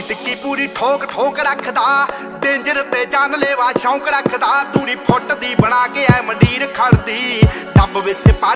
ਟਿੱਕੀ ਪੂਰੀ ਠੋਕ ਠੋਕ ਰੱਖਦਾ, ਡੇਂਜਰ ਤੇ ਜਾਨ ਲੈਵਾ ਸ਼ੌਂਕ ਰੱਖਦਾ ਦੂਰੀ ਫੁੱਟ ਦੀ ਬਣਾ ਕੇ ਐ ਮੰਡੀਰ ਖੜਦੀ, ਡੱਬ ਵਿੱਚ